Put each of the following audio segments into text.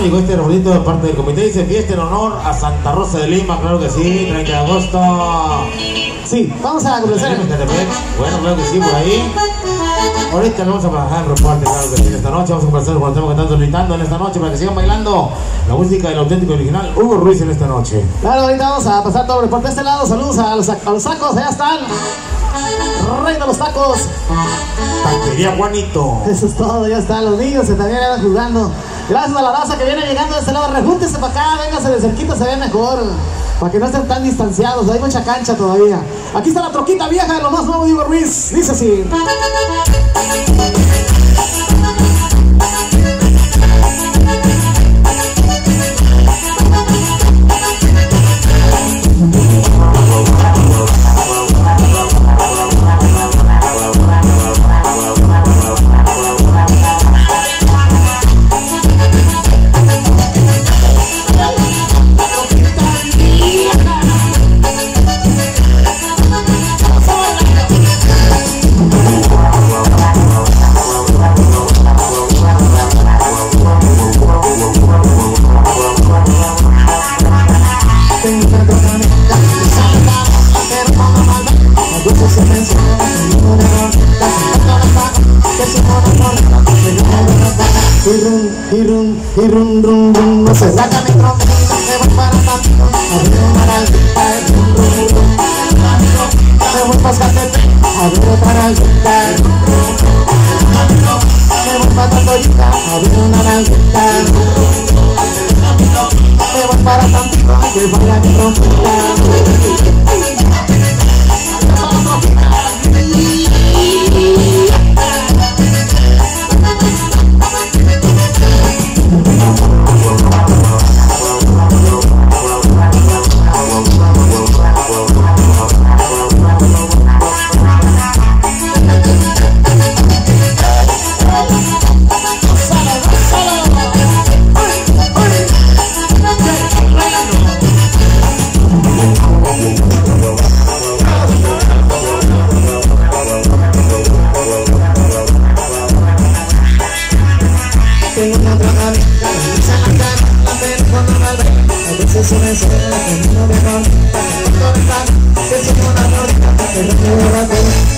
Llegó este arbolito de parte del comité. Dice fiesta en honor a Santa Rosa de Lima, claro que sí, 30 de agosto. Sí, vamos a comenzar. Bueno, claro que sí, por ahí. Ahorita vamos a bajar el reporte, claro que sí, esta noche. Vamos a conversar con el tema que están solicitando en esta noche para que sigan bailando la música del auténtico original Hugo Ruiz en esta noche. Claro, ahorita vamos a pasar todo el reporte de este lado. Saludos a los, a los sacos, allá están. Rey de los tacos. Taquería Juanito. Eso es todo, ya están los niños que también van jugando. Gracias a la raza que viene llegando de este lado. Rejúntese para acá, véngase de cerquita, se ve mejor. Para que no estén tan distanciados, hay mucha cancha todavía. Aquí está la troquita vieja de lo más nuevo de Hugo Ruiz. Dice así. Hirun, hirun, hirun, rum, rum, no sé. Saca mi trompeta, se voy para Tampico. Para el Yuta, el rum, rum, rum. Tampico, me voy para Escacete. Arriba para el Yuta, el rum, rum, rum. Tampico, me voy para Totoyita. Arriba una nalguita,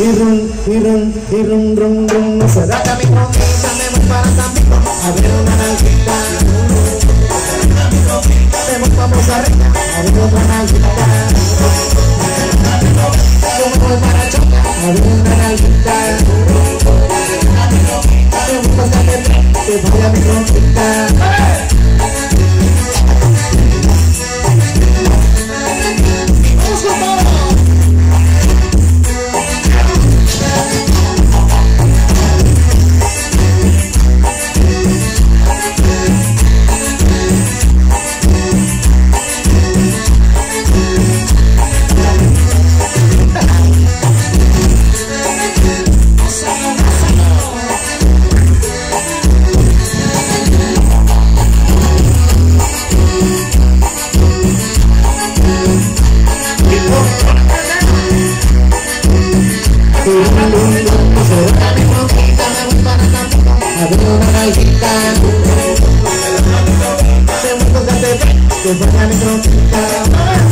Tirun, tirun, tirun, rum, rum. Se trata mi conquista, me voy para San Pico a ver una tranquila. Me voy para Mozarrita a ver otra tranquila. Yo me voy para Choca a ver una tranquila. Tô banhando, é então fica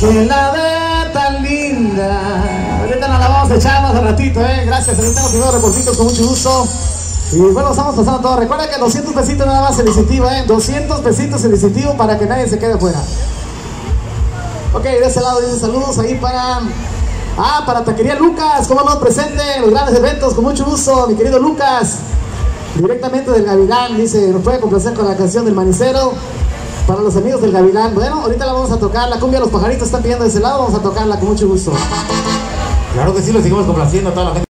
Que la ve tan linda. Ahorita nos la vamos a echar más ratito, eh. Gracias, ahorita los primeros reportitos con mucho gusto. Y bueno, estamos pasando todo. Recuerda que 200 pesitos nada más el incentivo, eh. 200 pesitos el para que nadie se quede fuera. Ok, de ese lado dice saludos ahí para. Ah, para Taquería Lucas, como no, presente en los grandes eventos, con mucho gusto, mi querido Lucas. Directamente del Gavilán, dice, nos puede complacer con la canción del manicero. Para los amigos del Gavilán. Bueno, ahorita la vamos a tocar, la cumbia los pajaritos están pidiendo de ese lado, vamos a tocarla con mucho gusto. Claro que sí, lo seguimos complaciendo a toda la gente.